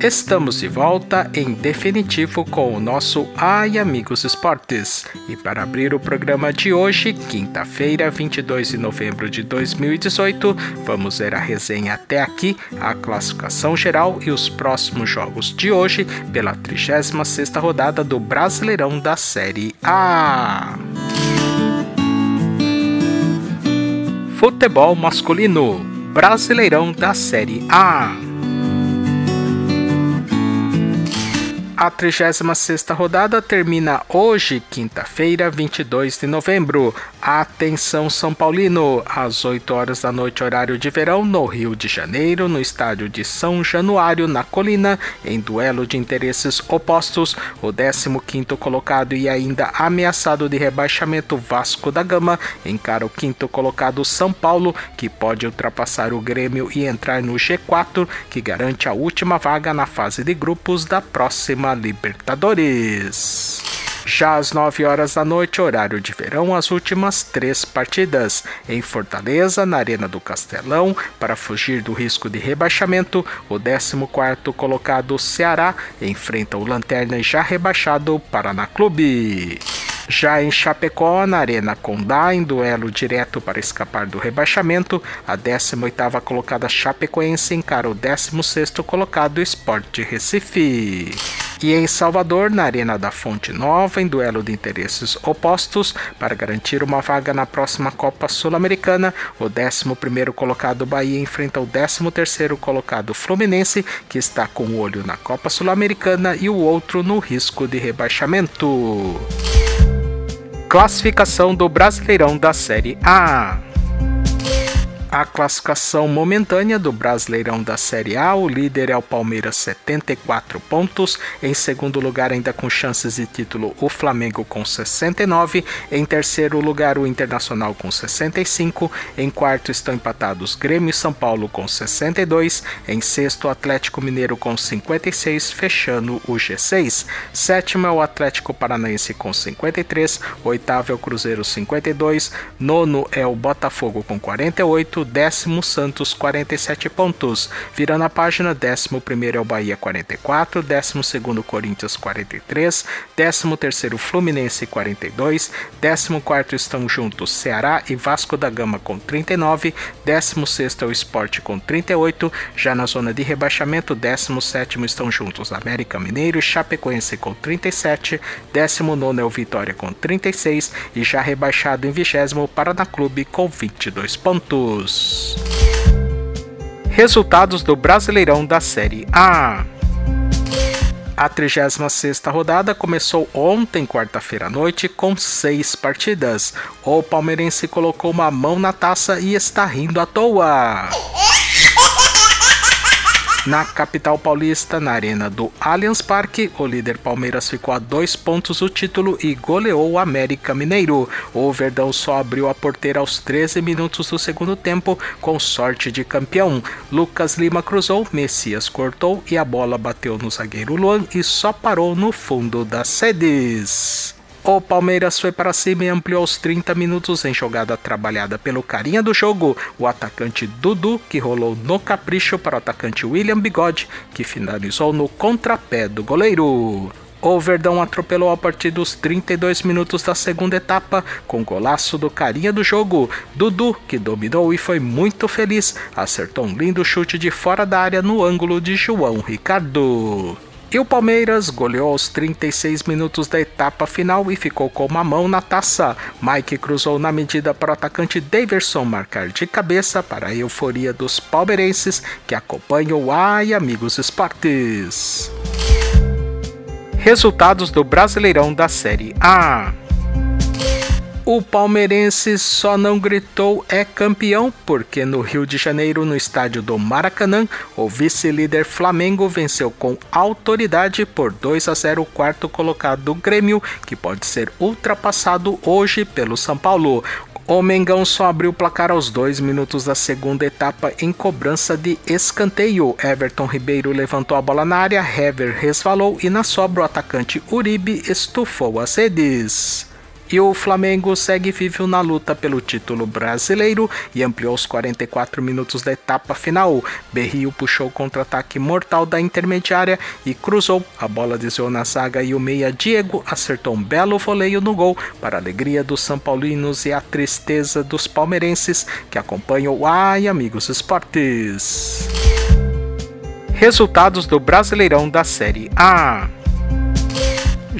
Estamos de volta em definitivo com o nosso Ai Amigos Esportes. E para abrir o programa de hoje, quinta-feira, 22 de novembro de 2018, vamos ver a resenha até aqui, a classificação geral e os próximos jogos de hoje pela 36ª rodada do Brasileirão da Série A. Futebol masculino, Brasileirão da Série A. A 36ª rodada termina hoje, quinta-feira, 22 de novembro. Atenção São Paulino, às 8 horas da noite, horário de verão, no Rio de Janeiro, no estádio de São Januário, na Colina, em duelo de interesses opostos, o 15º colocado e ainda ameaçado de rebaixamento Vasco da Gama encara o quinto colocado São Paulo, que pode ultrapassar o Grêmio e entrar no G4, que garante a última vaga na fase de grupos da próxima Libertadores. Já às 9 horas da noite, horário de verão, as últimas três partidas. Em Fortaleza, na Arena do Castelão, para fugir do risco de rebaixamento, o 14 colocado Ceará enfrenta o Lanterna já rebaixado Paraná Clube. Já em Chapecó, na Arena Condá, em duelo direto para escapar do rebaixamento, a 18ª colocada Chapecoense encara o 16º colocado Sport Recife. E em Salvador, na Arena da Fonte Nova, em duelo de interesses opostos, para garantir uma vaga na próxima Copa Sul-Americana, o 11º colocado Bahia enfrenta o 13º colocado Fluminense, que está com o um olho na Copa Sul-Americana e o outro no risco de rebaixamento. Classificação do Brasileirão da Série A. A classificação momentânea do Brasileirão da Série A, o líder é o Palmeiras 74 pontos, em segundo lugar ainda com chances de título o Flamengo com 69, em terceiro lugar o Internacional com 65, em quarto estão empatados Grêmio e São Paulo com 62, em sexto Atlético Mineiro com 56, fechando o G6. Sétimo é o Atlético Paranaense com 53, oitavo é o Cruzeiro 52, nono é o Botafogo com 48, décimo Santos 47 pontos. Virando a página, décimo primeiro é o Bahia 44, décimo segundo Corinthians 43, décimo terceiro Fluminense 42, décimo quarto estão juntos Ceará e Vasco da Gama com 39, décimo sexto é o Sport com 38, já na zona de rebaixamento, décimo sétimo estão juntos América Mineiro e Chapecoense com 37, décimo nono é o Vitória com 36 e já rebaixado em vigésimo Paraná Clube com 22 pontos. Resultados do Brasileirão da Série A. A 36ª rodada começou ontem, quarta-feira à noite, com seis partidas. O palmeirense colocou uma mão na taça e está rindo à toa. Na capital paulista, na arena do Allianz Parque, o líder Palmeiras ficou a dois pontos do título e goleou o América Mineiro. O Verdão só abriu a porteira aos 13 minutos do segundo tempo, com sorte de campeão. Lucas Lima cruzou, Messias cortou e a bola bateu no zagueiro Luan e só parou no fundo das sedes. O Palmeiras foi para cima e ampliou os 30 minutos em jogada trabalhada pelo carinha do jogo, o atacante Dudu, que rolou no capricho para o atacante William Bigode, que finalizou no contrapé do goleiro. O Verdão atropelou a partir dos 32 minutos da segunda etapa, com golaço do carinha do jogo, Dudu, que dominou e foi muito feliz, acertou um lindo chute de fora da área no ângulo de João Ricardo. E o Palmeiras goleou aos 36 minutos da etapa final e ficou com uma mão na taça. Mike cruzou na medida para o atacante Daverson marcar de cabeça para a euforia dos palmeirenses que acompanham o Ai Amigos Esportes. Resultados do Brasileirão da Série A. O palmeirense só não gritou é campeão porque no Rio de Janeiro, no estádio do Maracanã, o vice-líder Flamengo venceu com autoridade por 2 a 0 o quarto colocado Grêmio, que pode ser ultrapassado hoje pelo São Paulo. O Mengão só abriu o placar aos dois minutos da segunda etapa em cobrança de escanteio. Everton Ribeiro levantou a bola na área, Hever resvalou e na sobra o atacante Uribe estufou as redes. E o Flamengo segue vivo na luta pelo título brasileiro e ampliou os 44 minutos da etapa final. Berrio puxou o contra-ataque mortal da intermediária e cruzou. A bola desviou na zaga e o meia Diego acertou um belo voleio no gol para a alegria dos São Paulinos e a tristeza dos palmeirenses que acompanham o Ai Amigos Esportes. Resultados do Brasileirão da Série A.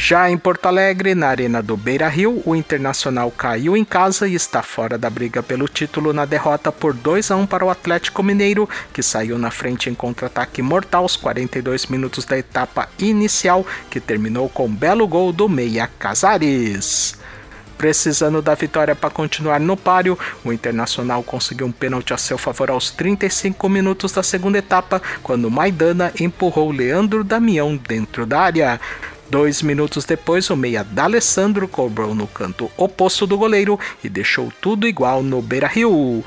Já em Porto Alegre, na arena do Beira Rio, o Internacional caiu em casa e está fora da briga pelo título na derrota por 2 a 1 para o Atlético Mineiro, que saiu na frente em contra-ataque mortal aos 42 minutos da etapa inicial, que terminou com um belo gol do Meia Casares. Precisando da vitória para continuar no páreo, o Internacional conseguiu um pênalti a seu favor aos 35 minutos da segunda etapa, quando Maidana empurrou Leandro Damião dentro da área. Dois minutos depois, o meia D'Alessandro cobrou no canto oposto do goleiro e deixou tudo igual no Beira-Rio.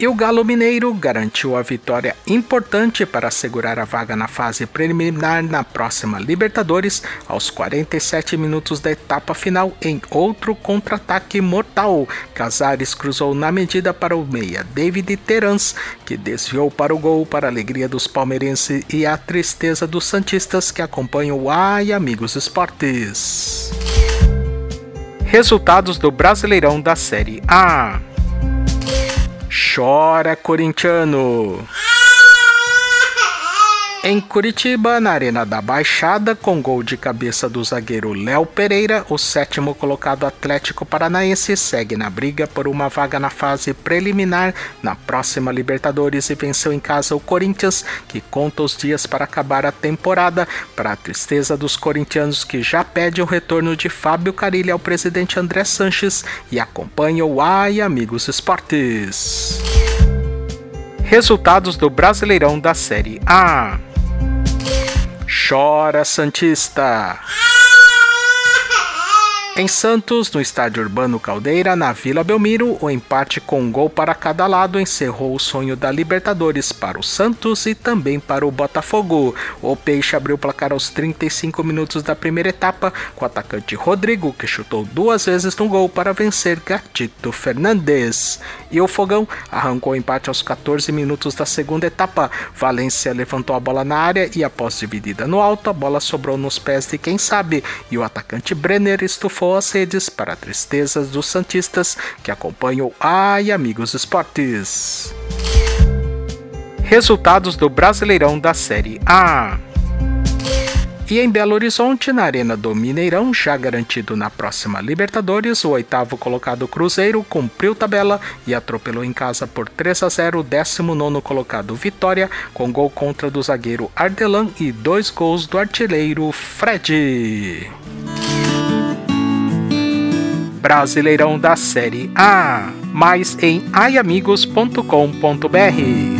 E o Galo Mineiro garantiu a vitória importante para assegurar a vaga na fase preliminar na próxima Libertadores aos 47 minutos da etapa final em outro contra-ataque mortal. Casares cruzou na medida para o meia David Terans, que desviou para o gol para a alegria dos palmeirenses e a tristeza dos santistas que acompanham o Ai Amigos Esportes. Resultados do Brasileirão da Série A. Chora, corintiano! Em Curitiba, na Arena da Baixada, com gol de cabeça do zagueiro Léo Pereira, o sétimo colocado Atlético Paranaense segue na briga por uma vaga na fase preliminar na próxima Libertadores e venceu em casa o Corinthians, que conta os dias para acabar a temporada, para a tristeza dos corintianos que já pedem o retorno de Fábio Carilli ao presidente André Sanches e acompanham o Ai Amigos Esportes. Resultados do Brasileirão da Série A. Chora Santista! Em Santos, no estádio Urbano Caldeira, na Vila Belmiro, o empate com um gol para cada lado encerrou o sonho da Libertadores para o Santos e também para o Botafogo. O Peixe abriu o placar aos 35 minutos da primeira etapa, com o atacante Rodrigo, que chutou duas vezes no gol para vencer Gatito Fernandes. E o Fogão arrancou o empate aos 14 minutos da segunda etapa. Valência levantou a bola na área e, após dividida no alto, a bola sobrou nos pés de quem sabe, e o atacante Brenner estufou as redes para tristezas dos Santistas que acompanham Ai Amigos Esportes. Resultados do Brasileirão da Série A. E em Belo Horizonte, na Arena do Mineirão, já garantido na próxima Libertadores, o oitavo colocado Cruzeiro cumpriu tabela e atropelou em casa por 3 a 0 o 19 colocado Vitória, com gol contra do zagueiro Ardelan e dois gols do artilheiro Fred. Brasileirão da Série A. Mais em aiamigos.com.br.